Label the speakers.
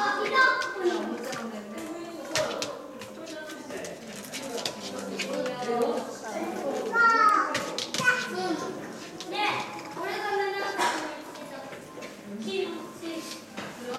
Speaker 1: 好激动，